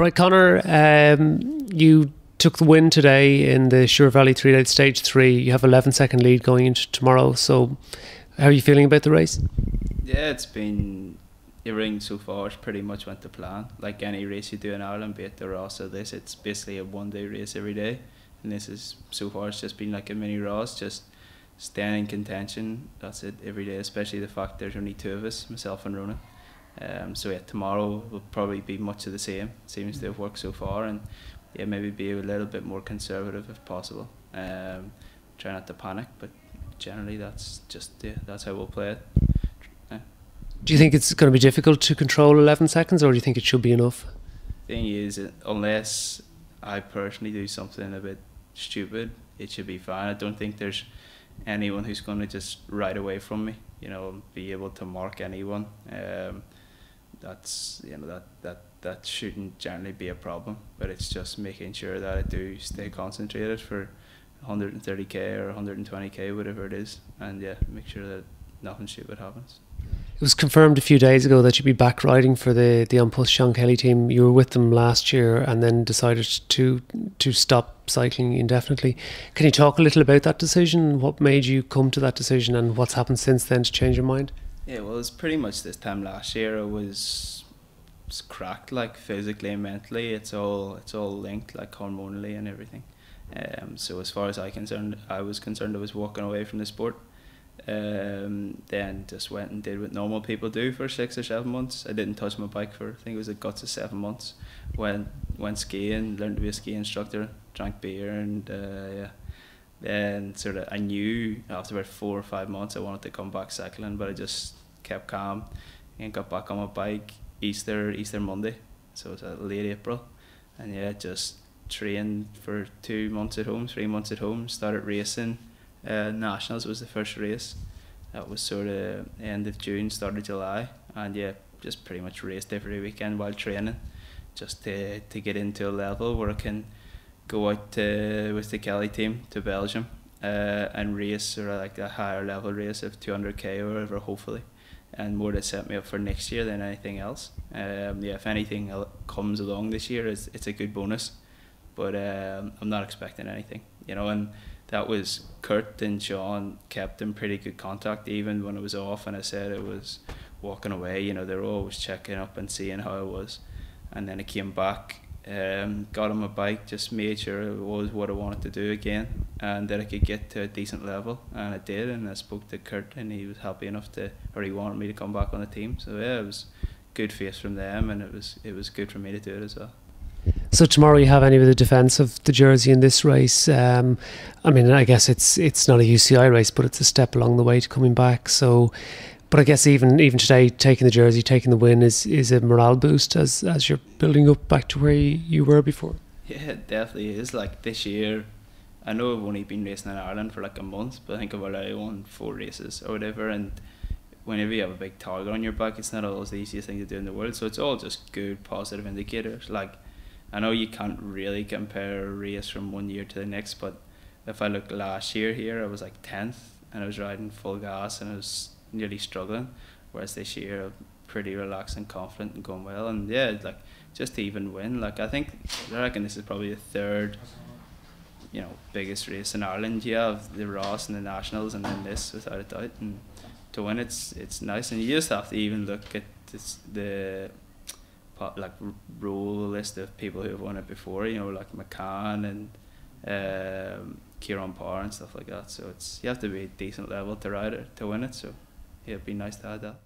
Right, Connor, um, you took the win today in the Suir Valley three day stage three. You have 11 second lead going into tomorrow. So, how are you feeling about the race? Yeah, it's been everything so far. It's pretty much went to plan. Like any race you do in Ireland, be it the Rás or this, it's basically a one day race every day. And this is so far, it's just been like a mini Rás, just staying in contention. That's it every day, especially the fact there's only two of us, myself and Ronan. Um, so yeah, tomorrow will probably be much of the same. Seems to have worked so far, and yeah, maybe be a little bit more conservative if possible. Um, try not to panic, but generally that's just yeah, that's how we'll play it. Yeah. Do you think it's going to be difficult to control 11 seconds, or do you think it should be enough? Thing is, unless I personally do something a bit stupid, it should be fine. I don't think there's anyone who's going to just ride away from me. You know, be able to mark anyone. Um, that's you know that that that shouldn't generally be a problem. But it's just making sure that I do stay concentrated for 130k or 120k, whatever it is, and yeah, make sure that nothing stupid happens. It was confirmed a few days ago that you'd be back riding for the the An Sean Kelly team. You were with them last year and then decided to to stop cycling indefinitely. Can you talk a little about that decision? What made you come to that decision, and what's happened since then to change your mind? Yeah, well, it's pretty much this time last year. I was, was cracked, like physically and mentally. It's all it's all linked, like hormonally and everything. Um, so as far as I concerned, I was concerned I was walking away from the sport. Um, then just went and did what normal people do for six or seven months. I didn't touch my bike for I think it was a guts of seven months. Went went skiing, learned to be a ski instructor, drank beer, and uh, yeah then sort of I knew after about four or five months I wanted to come back cycling, but I just kept calm and got back on my bike Easter Easter Monday, so it was late April, and yeah, just trained for two months at home, three months at home. Started racing. Uh, Nationals was the first race. That was sort of end of June, start of July, and yeah, just pretty much raced every weekend while training, just to to get into a level where I can go out to, with the Kelly team to Belgium uh, and race of like a higher level race of 200k or whatever, hopefully, and more to set me up for next year than anything else. Um, yeah, if anything comes along this year, it's, it's a good bonus, but um, I'm not expecting anything, you know, and that was Kurt and Sean kept in pretty good contact even when I was off and I said it was walking away, you know, they were always checking up and seeing how I was. And then I came back um, got on my bike, just made sure it was what I wanted to do again, and that I could get to a decent level, and I did. And I spoke to Kurt, and he was happy enough to, or he wanted me to come back on the team. So yeah, it was good face from them, and it was it was good for me to do it as well. So tomorrow you have any of the defence of the jersey in this race. Um, I mean, I guess it's it's not a UCI race, but it's a step along the way to coming back. So but I guess even even today, taking the jersey, taking the win is is a morale boost as as you're building up back to where you were before. Yeah, it definitely is. Like this year, I know I've only been racing in Ireland for like a month, but I think I've already won four races or whatever. And whenever you have a big target on your back, it's not always the easiest thing to do in the world. So it's all just good, positive indicators. Like I know you can't really compare a race from one year to the next, but if I look last year here, I was like tenth and I was riding full gas and I was nearly struggling. Whereas this year, pretty relaxed and confident and going well. And yeah, like just to even win, like I think I reckon this is probably the third, you know, biggest race in Ireland. You have the Rás and the Nationals, and then this without a doubt. And to win, it's it's nice. And you just have to even look at this, the like rule list of people who have won it before. You know, like McCann and. Um, Ciarán Power and stuff like that. So it's you have to be a decent level to ride it to win it. So it'd be nice to add that.